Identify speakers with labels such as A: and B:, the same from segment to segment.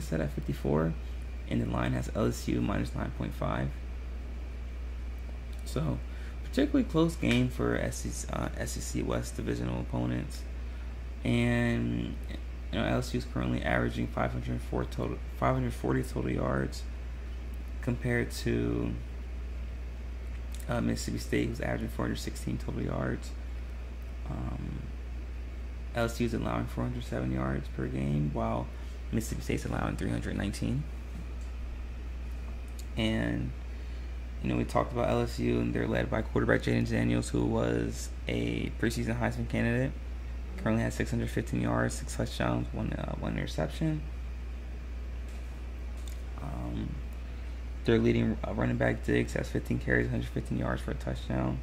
A: set at 54, and the line has LSU minus 9.5. So, particularly close game for SEC, uh, SEC West divisional opponents, and you know LSU is currently averaging 504 total, 540 total yards, compared to uh, Mississippi State, who's averaging 416 total yards. Um, LSU is allowing 407 yards per game, while Mississippi State's allowing 319. And you know, we talked about LSU, and they're led by quarterback Jayden Daniels, who was a preseason Heisman candidate. Currently has 615 yards, six touchdowns, one uh, one interception. Um, their leading uh, running back Diggs has 15 carries, 115 yards for a touchdown.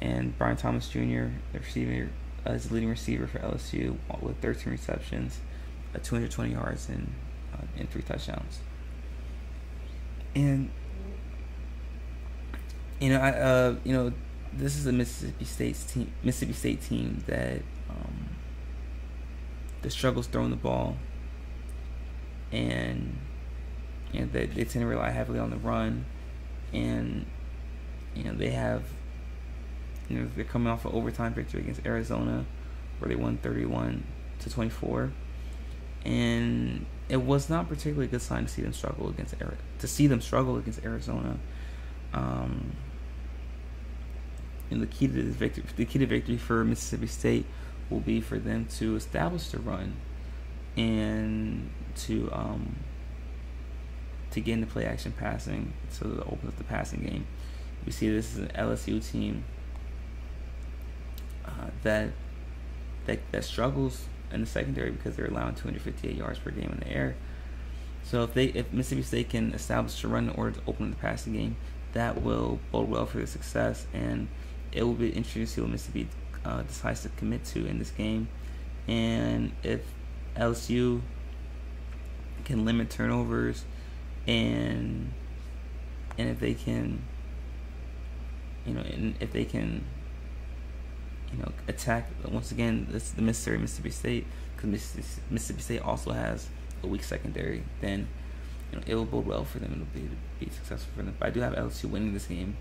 A: And Brian Thomas Jr., the receiver, uh, is the leading receiver for LSU with 13 receptions, uh, 220 yards, and uh, and three touchdowns. And you know, I uh, you know, this is a Mississippi State team, Mississippi State team that um, the struggles throwing the ball, and you know they, they tend to rely heavily on the run, and you know they have you know they're coming off an overtime victory against Arizona, where they won thirty one to twenty four, and it was not particularly a good sign to see them struggle against to see them struggle against Arizona. Um, and the key to the victory, the key to victory for Mississippi State will be for them to establish the run and to um, to get into play action passing so that opens up the passing game. We see this is an LSU team uh, that that that struggles in the secondary because they're allowing 258 yards per game in the air. So if they if Mississippi State can establish a run in order to open the passing game, that will bode well for their success and it will be interesting to see what Mississippi uh, decides to commit to in this game. And if LSU can limit turnovers and and if they can you know and if they can you know attack once again this is the Mississippi Mississippi State because Mississippi State also has a weak secondary then you know it will bode well for them it'll be be successful for them but I do have LSU winning this game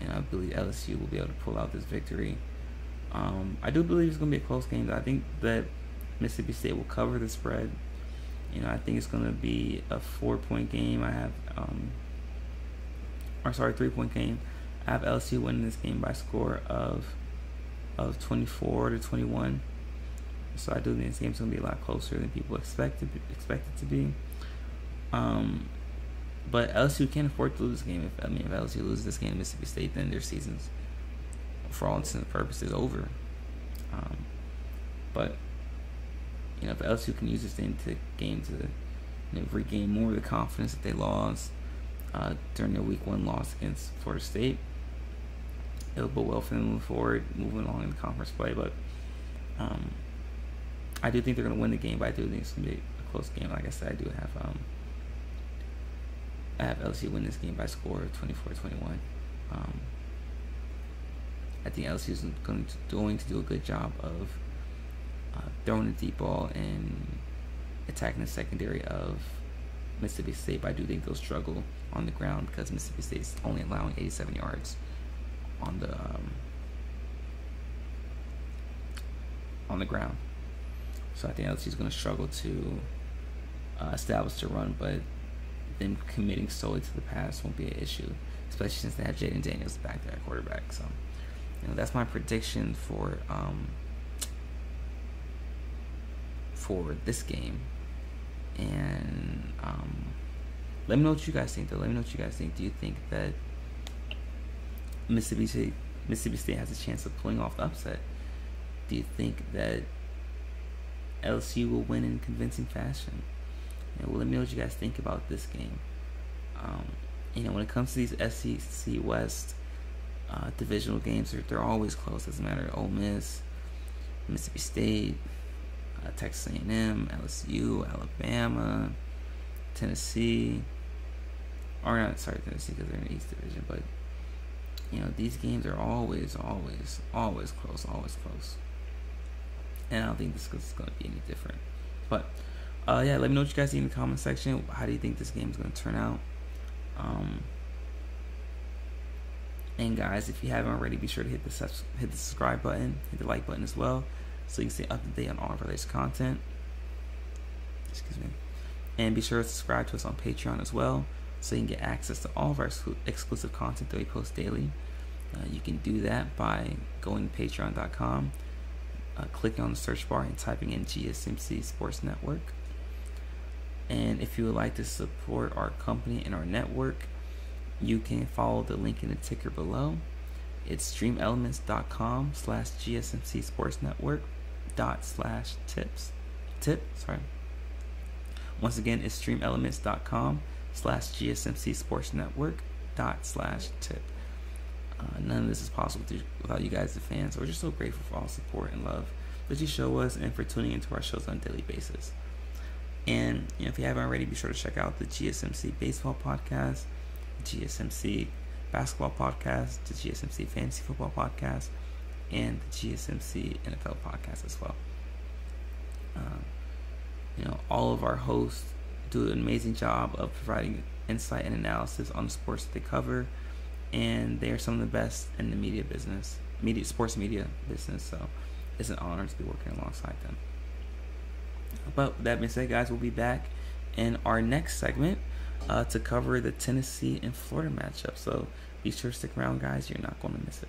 A: and I believe LSU will be able to pull out this victory. Um, I do believe it's going to be a close game. I think that Mississippi State will cover the spread. You know, I think it's going to be a four-point game. I have, um, or sorry, three-point game. I have LSU winning this game by score of of 24 to 21. So I do think this game's to be a lot closer than people expect be, expect it to be. Um, but LSU can't afford to lose this game. If I mean, if LSU loses this game to Mississippi State, then their season's, for all intents and purposes, over. Um, but you know, if LSU can use this game to game to you know, regain more of the confidence that they lost uh, during their Week One loss against Florida State, it'll go well for them moving forward, moving along in the conference play. But um, I do think they're going to win the game, but I do think it's going to be a close game. Like I said, I do have. Um, I have LSU win this game by score of 24-21. Um, I think LSU is going to, going to do a good job of uh, throwing the deep ball and attacking the secondary of Mississippi State. But I do think they'll struggle on the ground because Mississippi State is only allowing 87 yards on the um, on the ground. So I think LSU is going to struggle to uh, establish the run, but them committing solely to the pass won't be an issue, especially since they have Jayden Daniels back there at quarterback. So, you know, that's my prediction for um, for this game. And um, let me know what you guys think. Though, let me know what you guys think. Do you think that Mississippi State, Mississippi State has a chance of pulling off the upset? Do you think that LSU will win in convincing fashion? And well, let me know what you guys think about this game. Um, you know, when it comes to these SEC West uh, divisional games, they're, they're always close. Doesn't matter. Ole Miss, Mississippi State, uh, Texas A&M, LSU, Alabama, Tennessee. Or not, sorry, Tennessee because they're in the East Division. But you know, these games are always, always, always close, always close. And I don't think this is going to be any different. But uh, yeah, let me know what you guys think in the comment section. How do you think this game is going to turn out? Um, and guys, if you haven't already, be sure to hit the hit the subscribe button, hit the like button as well, so you can stay up to date on all of our latest content. Excuse me. And be sure to subscribe to us on Patreon as well, so you can get access to all of our exclusive content that we post daily. Uh, you can do that by going to patreon.com, uh, clicking on the search bar, and typing in GSMC Sports Network. And if you would like to support our company and our network, you can follow the link in the ticker below. It's streamelements.com slash GSMC Sports Network dot slash tips. Tip, sorry. Once again, it's streamelements.com slash GSMC Sports Network dot slash tip. Uh, none of this is possible without you guys, the fans. We're just so grateful for all support and love that you show us and for tuning into our shows on a daily basis. And you know, if you haven't already, be sure to check out the GSMC Baseball Podcast, GSMC Basketball Podcast, the GSMC Fantasy Football Podcast, and the GSMC NFL Podcast as well. Um, you know, all of our hosts do an amazing job of providing insight and analysis on the sports that they cover, and they are some of the best in the media business, media sports media business. So, it's an honor to be working alongside them. But that being said, guys, we'll be back in our next segment uh, to cover the Tennessee and Florida matchup. So be sure to stick around, guys. You're not going to miss it.